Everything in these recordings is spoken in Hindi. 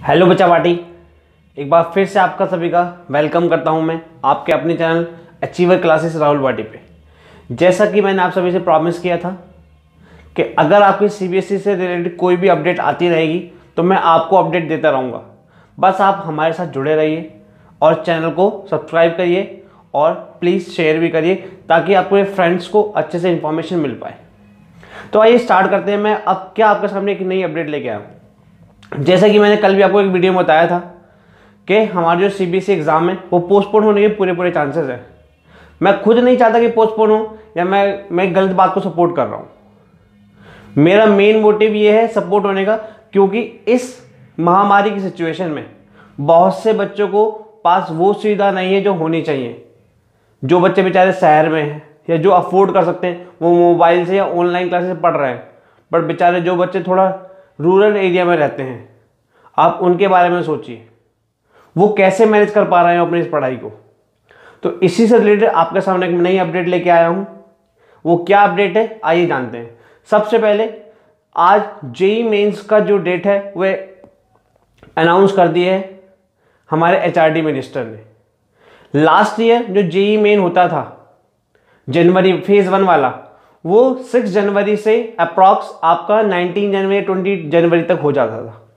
हेलो बच्चा पार्टी। एक बार फिर से आपका सभी का वेलकम करता हूँ मैं आपके अपने channel achiever classes Rahul Bati पे। जैसा कि मैंने आप सभी से प्रॉमिस किया था कि अगर आपकी सीबीएसई से रिलेटेड कोई भी अपडेट आती रहेगी तो मैं आपको अपडेट देता रहूँगा। बस आप हमारे साथ जुड़े रहिए और चैनल को सब्सक्राइब करिए और प्लीज़ शेयर भी करिए ताकि आपके फ्रेंड्स को अच्छे से इन्फॉर्मेशन मिल पाए। तो आइए स्टार्ट करते हैं। मैं अब क्या आपके सामने एक नई अपडेट लेके आया हूँ। जैसा कि मैंने कल भी आपको एक वीडियो में बताया था कि हमारा जो सी एग्ज़ाम है, वो पोस्टपोन होने के पूरे पूरे चांसेस है। मैं खुद नहीं चाहता कि पोस्टपोन हो या मैं मैं गलत बात को सपोर्ट कर रहा हूँ। मेरा मेन मोटिव ये है सपोर्ट होने का, क्योंकि इस महामारी की सिचुएशन में बहुत से बच्चों को पास वो सुविधा नहीं है जो होनी चाहिए। जो बच्चे बेचारे शहर में हैं या जो अफोर्ड कर सकते हैं, वो मोबाइल से या ऑनलाइन क्लासेस पढ़ रहे हैं बट बेचारे जो बच्चे थोड़ा रूरल एरिया में रहते हैं आप उनके बारे में सोचिए। वो कैसे मैनेज कर पा रहे हैं अपनी इस पढ़ाई को? तो इसी से रिलेटेड आपके सामने एक नई अपडेट लेके आया हूँ। वो क्या अपडेट है? आइए जानते हैं। सबसे पहले, आज जेई मेंस का जो डेट है वह अनाउंस कर दिया है हमारे एचआरडी मिनिस्टर ने। लास्ट ईयर जो जेई मेन होता था, जनवरी फ़ेज़ वन वाला, वो सिक्स जनवरी से अप्रॉक्स आपका नाइनटीन जनवरी ट्वेंटी जनवरी तक हो जाता था।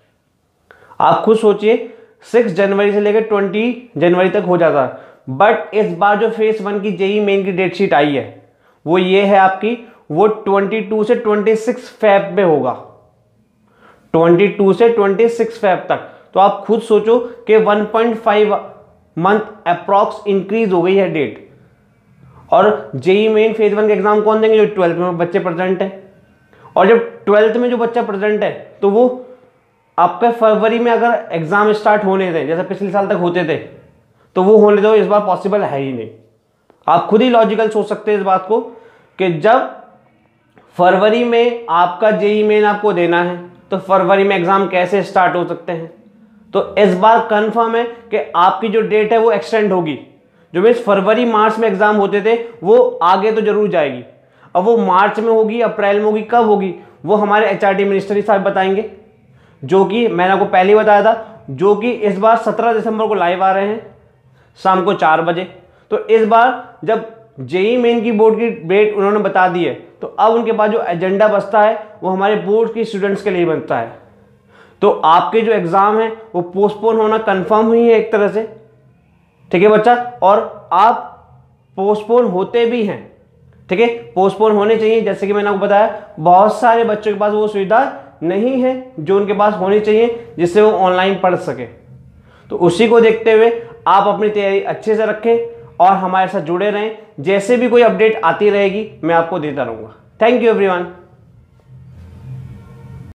आप खुद सोचिए सिक्स जनवरी से लेकर ट्वेंटी जनवरी तक हो जाता। बट इस बार जो फ़ेज़ वन की जेई मेन की डेट शीट आई है, वो ये है आपकी, वो 22 से 26 फैब में होगा। 22 से 26 फैब तक। तो आप खुद सोचो कि 1.5 मंथ अप्रॉक्स इंक्रीज हो गई है डेट और जेई मेन फ़ेज़ वन का एग्ज़ाम कौन देंगे? जो ट्वेल्थ में बच्चे प्रेजेंट है। और जब ट्वेल्थ में जो बच्चा प्रेजेंट है तो वो आपका फरवरी में अगर एग्ज़ाम स्टार्ट होने थे, जैसे पिछले साल तक होते थे तो वो होने दो, इस बार पॉसिबल है ही नहीं। आप खुद ही लॉजिकल सोच सकते हैं इस बात को, कि जब फरवरी में आपका जेई मेन आपको देना है तो फरवरी में एग्ज़ाम कैसे स्टार्ट हो सकते हैं? तो इस बार कंफर्म है कि आपकी जो डेट है वो एक्सटेंड होगी। जो मीन फरवरी, मार्च में एग्ज़ाम होते थे, वो आगे तो ज़रूर जाएगी। अब वो मार्च में होगी, अप्रैल में होगी, कब होगी, वो हमारे एच मिनिस्टर साहब बताएँगे। जो कि मैंने आपको पहले ही बताया था, जो कि इस बार सत्रह दिसंबर को लाइव आ रहे हैं, शाम को चार बजे। तो इस बार जब जेई मेन की बोर्ड की डेट उन्होंने बता दी है तो अब उनके पास जो एजेंडा बचता है, वो हमारे बोर्ड की स्टूडेंट्स के लिए बनता है। तो आपके जो एग्ज़ाम है, वो पोस्टपोन होना कंफर्म हुई है एक तरह से। ठीक है बच्चा? और आप पोस्टपोन होते भी हैं। ठीक है? पोस्टपोन होने चाहिए, जैसे कि मैंने आपको बताया, बहुत सारे बच्चों के पास वो सुविधा नहीं है जो उनके पास होनी चाहिए, जिससे वो ऑनलाइन पढ़ सके। तो उसी को देखते हुए आप अपनी तैयारी अच्छे से रखें और हमारे साथ जुड़े रहें। जैसे भी कोई अपडेट आती रहेगी, मैं आपको देता रहूँगा। Thank you everyone